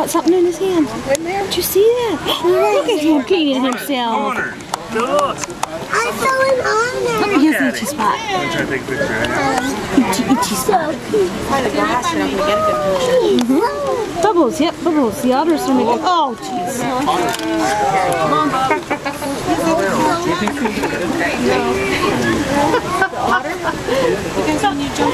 Got something in his hand. Did you see that? Oh, look at him cleaning himself. I saw an honor. Look at itchy spot. I'm trying to take a picture. right? Itchy, itchy spot. The are going to get a. Bubbles, yep, bubbles. The otters are making. Oh, jeez. Because when you jump